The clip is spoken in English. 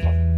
Podcast.